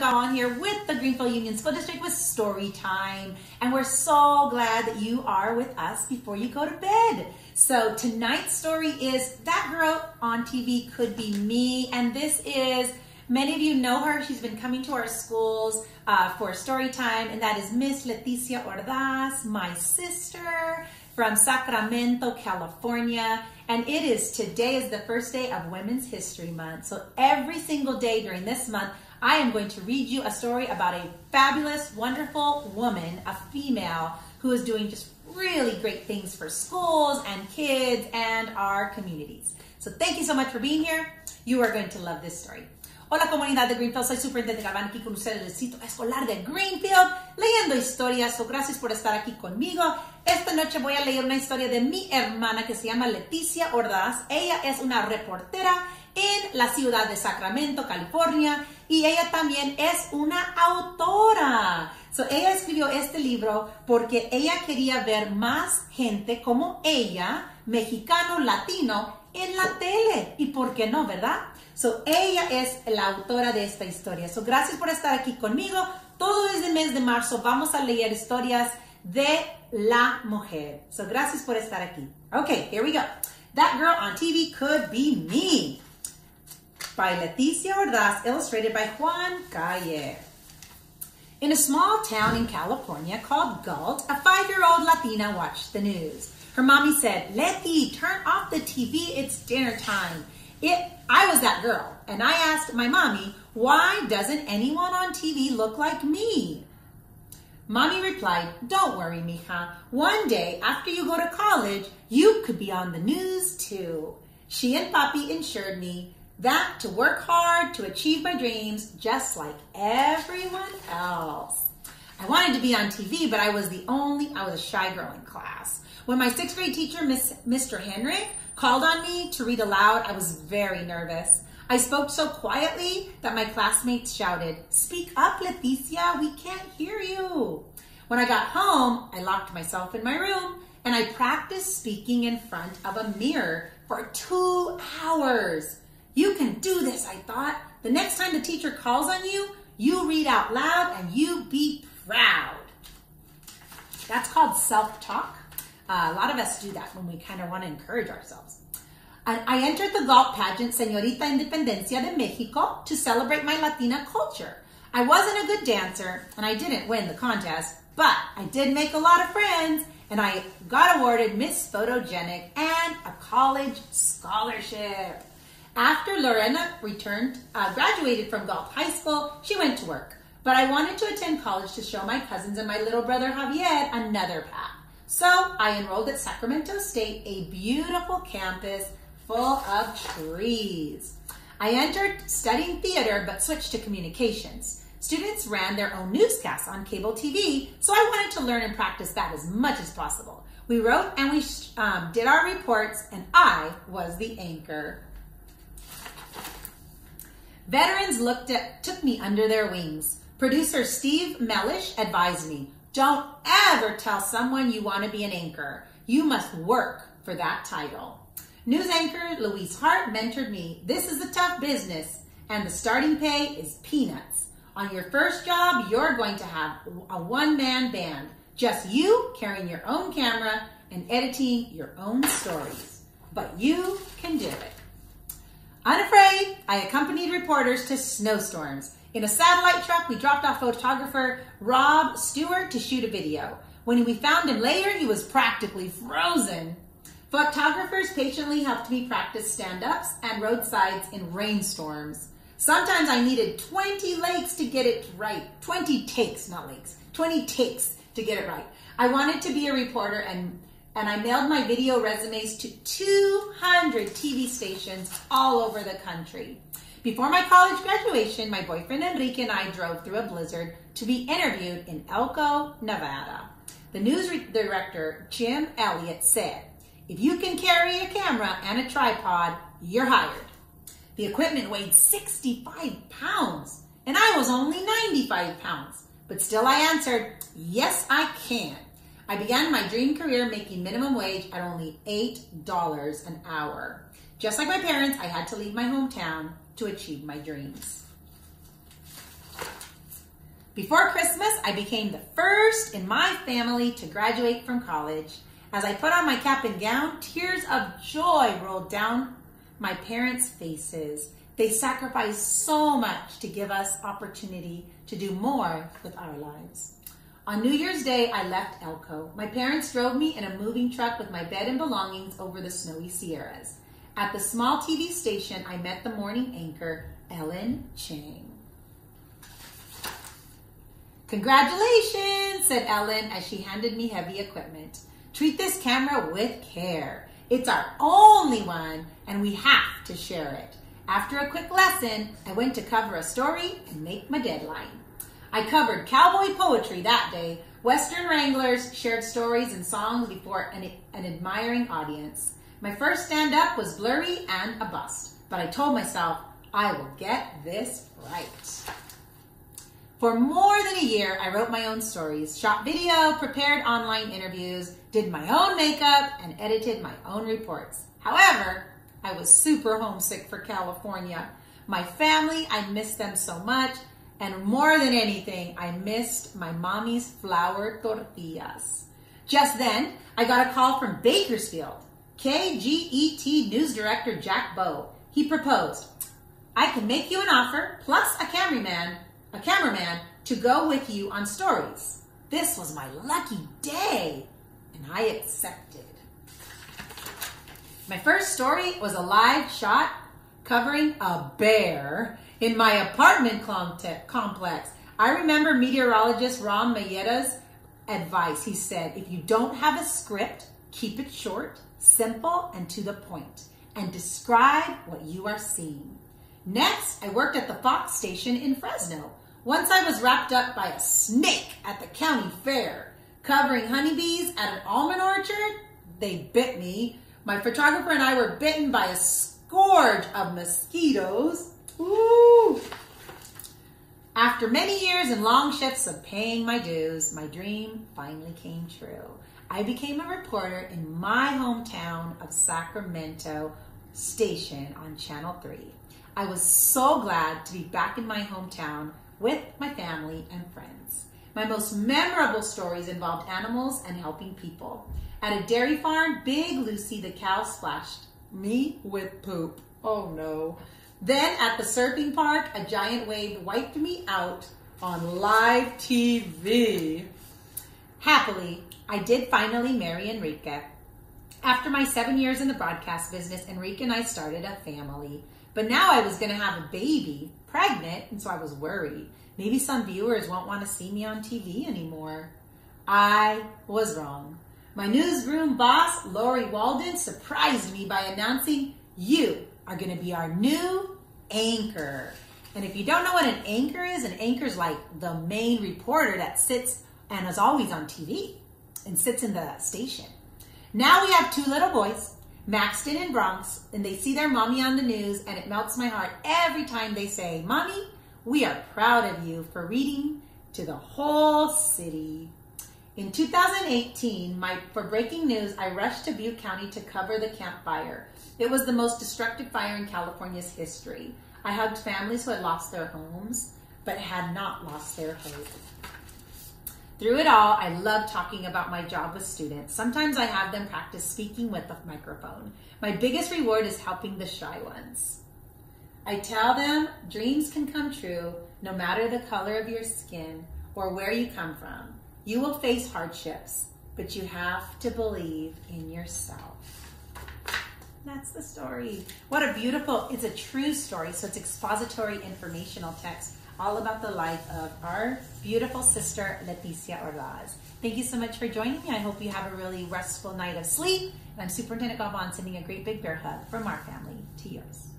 Galvan here with the Greenfield Union School District with Story Time. And we're so glad that you are with us before you go to bed. So tonight's story is That Girl on TV Could Be Me. And this is, many of you know her. She's been coming to our schools uh, for story time. And that is Miss Leticia Ordaz, my sister from Sacramento, California. And it is today is the first day of Women's History Month. So every single day during this month, I am going to read you a story about a fabulous, wonderful woman, a female, who is doing just really great things for schools and kids and our communities. So thank you so much for being here. You are going to love this story. Hola comunidad de Greenfield, soy Superintendente Galván aquí con ustedes del sitio escolar de Greenfield, leyendo historias. So, gracias por estar aquí conmigo. Esta noche voy a leer una historia de mi hermana que se llama Leticia Ordaz. Ella es una reportera en la ciudad de Sacramento, California, y ella también es una autora. So, ella escribió este libro porque ella quería ver más gente como ella, mexicano, latino, en la tele. ¿Y por qué no, verdad? So, ella es la autora de esta historia. So, gracias por estar aquí conmigo. Todo este mes de marzo vamos a leer historias de la mujer. So, gracias por estar aquí. Okay, here we go. That girl on TV could be me. By Leticia Ordaz, illustrated by Juan Calle. In a small town in California called Galt, a five-year-old Latina watched the news. Her mommy said, Letty, turn off the TV, it's dinner time. It, I was that girl, and I asked my mommy, why doesn't anyone on TV look like me? Mommy replied, don't worry, mija. One day, after you go to college, you could be on the news too. She and Papi ensured me that to work hard to achieve my dreams just like everyone else. I wanted to be on TV, but I was the only, I was a shy girl in class. When my sixth grade teacher, Miss, Mr. Henrik, called on me to read aloud, I was very nervous. I spoke so quietly that my classmates shouted, Speak up, Leticia, we can't hear you. When I got home, I locked myself in my room and I practiced speaking in front of a mirror for two hours. You can do this, I thought. The next time the teacher calls on you, you read out loud and you be proud. That's called self-talk. Uh, a lot of us do that when we kind of want to encourage ourselves. And I entered the Galt pageant Señorita Independencia de Mexico to celebrate my Latina culture. I wasn't a good dancer and I didn't win the contest, but I did make a lot of friends and I got awarded Miss Photogenic and a college scholarship. After Lorena returned, uh, graduated from Galt High School, she went to work. But I wanted to attend college to show my cousins and my little brother Javier another path. So I enrolled at Sacramento State, a beautiful campus full of trees. I entered studying theater but switched to communications. Students ran their own newscasts on cable TV, so I wanted to learn and practice that as much as possible. We wrote and we um, did our reports, and I was the anchor. Veterans looked at, took me under their wings. Producer Steve Mellish advised me, don't ever tell someone you want to be an anchor. You must work for that title. News anchor Louise Hart mentored me. This is a tough business and the starting pay is peanuts. On your first job, you're going to have a one-man band. Just you carrying your own camera and editing your own stories. But you can do it. Unafraid, I accompanied reporters to snowstorms. In a satellite truck, we dropped off photographer Rob Stewart to shoot a video. When we found him later, he was practically frozen. Photographers patiently helped me practice stand-ups and roadsides in rainstorms. Sometimes I needed 20 lakes to get it right. 20 takes, not lakes. 20 takes to get it right. I wanted to be a reporter and and I mailed my video resumes to 200 TV stations all over the country. Before my college graduation, my boyfriend Enrique and I drove through a blizzard to be interviewed in Elko, Nevada. The news director, Jim Elliott, said, if you can carry a camera and a tripod, you're hired. The equipment weighed 65 pounds, and I was only 95 pounds. But still I answered, yes, I can. I began my dream career making minimum wage at only $8 an hour. Just like my parents, I had to leave my hometown to achieve my dreams. Before Christmas, I became the first in my family to graduate from college. As I put on my cap and gown, tears of joy rolled down my parents' faces. They sacrificed so much to give us opportunity to do more with our lives. On New Year's Day, I left Elko. My parents drove me in a moving truck with my bed and belongings over the snowy Sierras. At the small TV station, I met the morning anchor, Ellen Chang. Congratulations, said Ellen as she handed me heavy equipment. Treat this camera with care. It's our only one, and we have to share it. After a quick lesson, I went to cover a story and make my deadline. I covered cowboy poetry that day. Western Wranglers shared stories and songs before an, an admiring audience. My first stand up was blurry and a bust, but I told myself, I will get this right. For more than a year, I wrote my own stories, shot video, prepared online interviews, did my own makeup, and edited my own reports. However, I was super homesick for California. My family, I missed them so much, and more than anything, I missed my mommy's flour tortillas. Just then, I got a call from Bakersfield. KGET news director Jack Bowe. He proposed, I can make you an offer plus a cameraman a cameraman to go with you on stories. This was my lucky day, and I accepted. My first story was a live shot covering a bear in my apartment complex. I remember meteorologist Ron Mayeta's advice. He said, if you don't have a script, keep it short, simple, and to the point, and describe what you are seeing. Next, I worked at the Fox station in Fresno. Once I was wrapped up by a snake at the county fair, covering honeybees at an almond orchard. They bit me. My photographer and I were bitten by a scourge of mosquitoes. After many years and long shifts of paying my dues, my dream finally came true. I became a reporter in my hometown of Sacramento Station on Channel 3. I was so glad to be back in my hometown with my family and friends. My most memorable stories involved animals and helping people. At a dairy farm, Big Lucy the cow splashed me with poop. Oh no. Then at the surfing park, a giant wave wiped me out on live TV. Happily, I did finally marry Enrique. After my seven years in the broadcast business, Enrique and I started a family. But now I was going to have a baby, pregnant, and so I was worried. Maybe some viewers won't want to see me on TV anymore. I was wrong. My newsroom boss, Lori Walden, surprised me by announcing you are going to be our new anchor. And if you don't know what an anchor is, an anchor is like the main reporter that sits and is always on TV and sits in the station. Now we have two little boys, Maxton and Bronx, and they see their mommy on the news, and it melts my heart every time they say, Mommy, we are proud of you for reading to the whole city. In 2018, my, for breaking news, I rushed to Butte County to cover the Camp Fire. It was the most destructive fire in California's history. I hugged families who had lost their homes, but had not lost their hope. Through it all, I love talking about my job with students. Sometimes I have them practice speaking with the microphone. My biggest reward is helping the shy ones. I tell them dreams can come true no matter the color of your skin or where you come from. You will face hardships, but you have to believe in yourself. That's the story. What a beautiful, it's a true story. So it's expository informational text all about the life of our beautiful sister, Leticia Ordaz. Thank you so much for joining me. I hope you have a really restful night of sleep. And I'm Superintendent Galvan sending a great big bear hug from our family to yours.